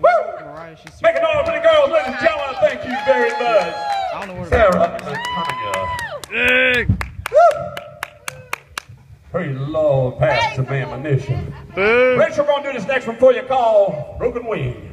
Mariah, she's Make it all for the girls, ladies and gentlemen. Thank you very much. I don't know where Sarah is coming up. Praise the of ammunition. Rachel, we're going to do this next one for you Call Broken Wing.